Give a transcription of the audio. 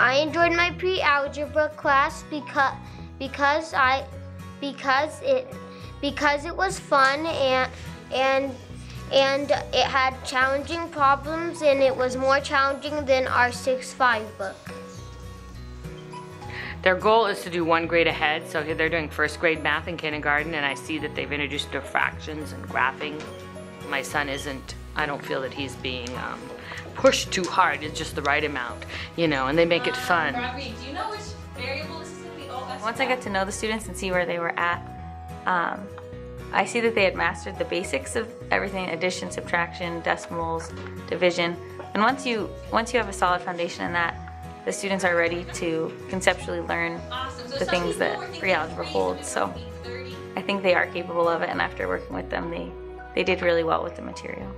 I enjoyed my pre-algebra class because because I because it because it was fun and and and it had challenging problems and it was more challenging than our 6-5 book. Their goal is to do one grade ahead, so they're doing first grade math in kindergarten, and I see that they've introduced their fractions and graphing. My son isn't, I don't feel that he's being um, pushed too hard, it's just the right amount, you know, and they make it fun. Do you know which variable this is going to be? Oh, Once I got to know the students and see where they were at, um, I see that they had mastered the basics of everything: addition, subtraction, decimals, division. And once you once you have a solid foundation in that, the students are ready to conceptually learn awesome. So the things that were thinking pre-algebra holds. So some people think 30. I think they are capable of it. And after working with them, they they did really well with the material.